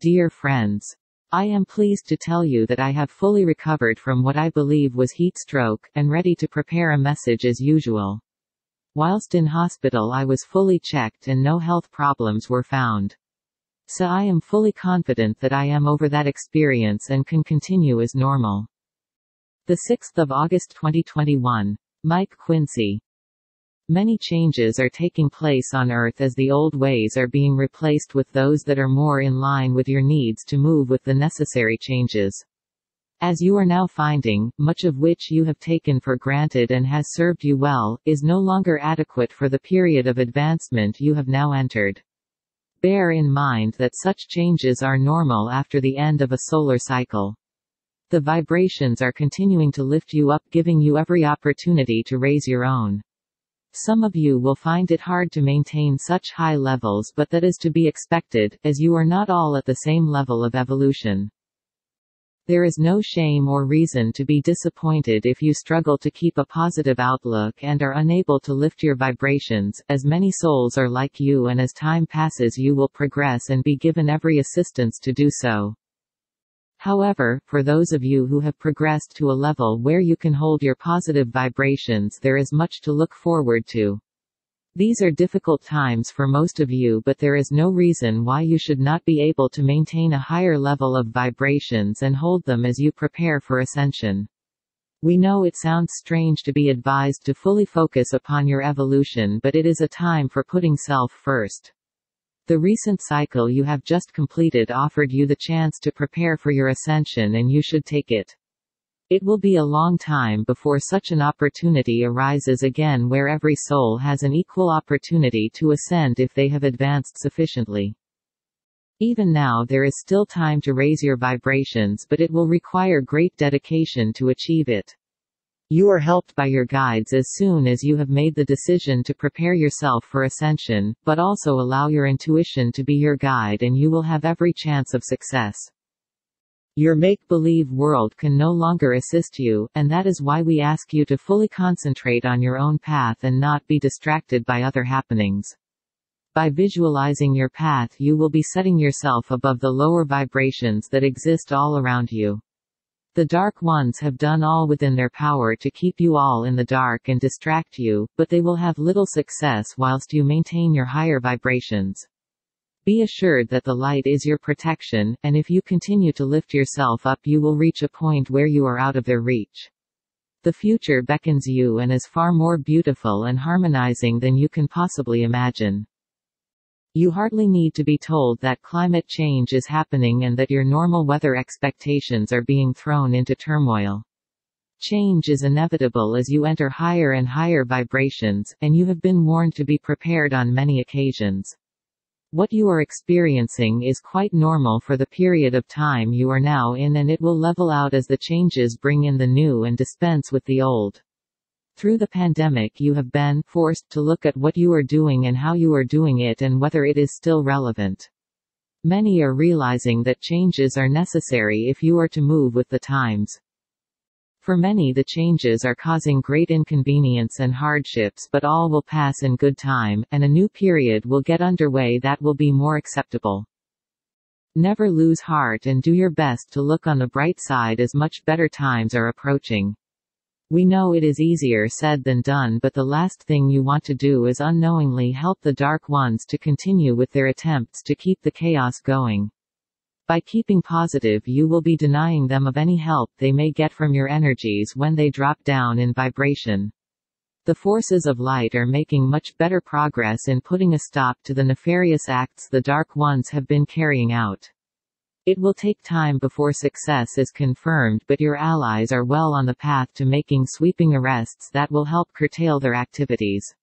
Dear friends, I am pleased to tell you that I have fully recovered from what I believe was heat stroke, and ready to prepare a message as usual. Whilst in hospital I was fully checked and no health problems were found. So I am fully confident that I am over that experience and can continue as normal. The 6th of August 2021. Mike Quinsey. Many changes are taking place on Earth as the old ways are being replaced with those that are more in line with your needs to move with the necessary changes. As you are now finding, much of which you have taken for granted and has served you well, is no longer adequate for the period of advancement you have now entered. Bear in mind that such changes are normal after the end of a solar cycle. The vibrations are continuing to lift you up giving you every opportunity to raise your own. Some of you will find it hard to maintain such high levels but that is to be expected, as you are not all at the same level of evolution. There is no shame or reason to be disappointed if you struggle to keep a positive outlook and are unable to lift your vibrations, as many souls are like you and as time passes you will progress and be given every assistance to do so. However, for those of you who have progressed to a level where you can hold your positive vibrations there is much to look forward to. These are difficult times for most of you but there is no reason why you should not be able to maintain a higher level of vibrations and hold them as you prepare for ascension. We know it sounds strange to be advised to fully focus upon your evolution but it is a time for putting self first. The recent cycle you have just completed offered you the chance to prepare for your ascension and you should take it. It will be a long time before such an opportunity arises again where every soul has an equal opportunity to ascend if they have advanced sufficiently. Even now there is still time to raise your vibrations but it will require great dedication to achieve it. You are helped by your guides as soon as you have made the decision to prepare yourself for ascension, but also allow your intuition to be your guide and you will have every chance of success. Your make-believe world can no longer assist you, and that is why we ask you to fully concentrate on your own path and not be distracted by other happenings. By visualizing your path you will be setting yourself above the lower vibrations that exist all around you. The Dark Ones have done all within their power to keep you all in the dark and distract you, but they will have little success whilst you maintain your higher vibrations. Be assured that the light is your protection, and if you continue to lift yourself up you will reach a point where you are out of their reach. The future beckons you and is far more beautiful and harmonizing than you can possibly imagine. You hardly need to be told that climate change is happening and that your normal weather expectations are being thrown into turmoil. Change is inevitable as you enter higher and higher vibrations, and you have been warned to be prepared on many occasions. What you are experiencing is quite normal for the period of time you are now in and it will level out as the changes bring in the new and dispense with the old. Through the pandemic you have been forced to look at what you are doing and how you are doing it and whether it is still relevant. Many are realizing that changes are necessary if you are to move with the times. For many the changes are causing great inconvenience and hardships but all will pass in good time, and a new period will get underway that will be more acceptable. Never lose heart and do your best to look on the bright side as much better times are approaching. We know it is easier said than done but the last thing you want to do is unknowingly help the Dark Ones to continue with their attempts to keep the chaos going. By keeping positive you will be denying them of any help they may get from your energies when they drop down in vibration. The forces of light are making much better progress in putting a stop to the nefarious acts the Dark Ones have been carrying out. It will take time before success is confirmed but your allies are well on the path to making sweeping arrests that will help curtail their activities.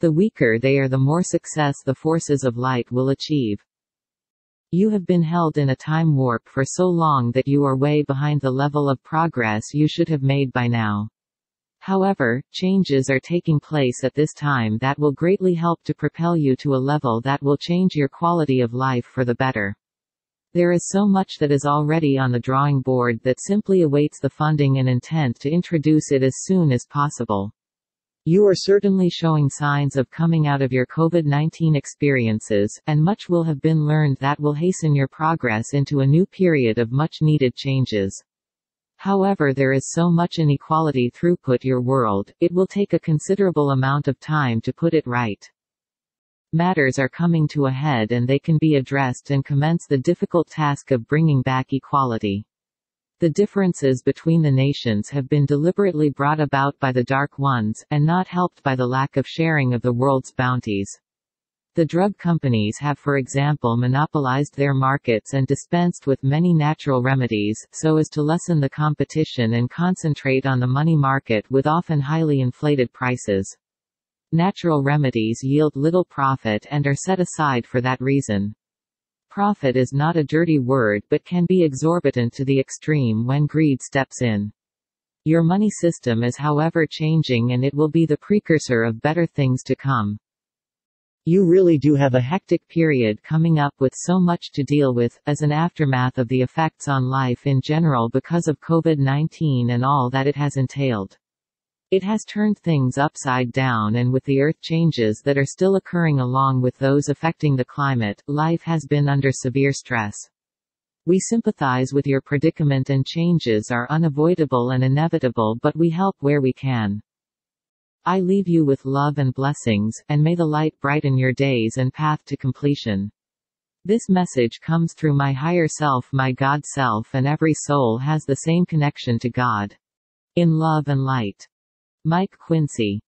The weaker they are the more success the forces of light will achieve. You have been held in a time warp for so long that you are way behind the level of progress you should have made by now. However, changes are taking place at this time that will greatly help to propel you to a level that will change your quality of life for the better. There is so much that is already on the drawing board that simply awaits the funding and intent to introduce it as soon as possible. You are certainly showing signs of coming out of your COVID-19 experiences, and much will have been learned that will hasten your progress into a new period of much-needed changes. However there is so much inequality throughput your world, it will take a considerable amount of time to put it right. Matters are coming to a head and they can be addressed and commence the difficult task of bringing back equality. The differences between the nations have been deliberately brought about by the Dark Ones, and not helped by the lack of sharing of the world's bounties. The drug companies have for example monopolized their markets and dispensed with many natural remedies, so as to lessen the competition and concentrate on the money market with often highly inflated prices. Natural remedies yield little profit and are set aside for that reason. Profit is not a dirty word but can be exorbitant to the extreme when greed steps in. Your money system is however changing and it will be the precursor of better things to come. You really do have a hectic period coming up with so much to deal with, as an aftermath of the effects on life in general because of COVID-19 and all that it has entailed. It has turned things upside down and with the earth changes that are still occurring along with those affecting the climate, life has been under severe stress. We sympathize with your predicament and changes are unavoidable and inevitable but we help where we can. I leave you with love and blessings, and may the light brighten your days and path to completion. This message comes through my higher self, my God self, and every soul has the same connection to God. In love and light. Mike Quinsey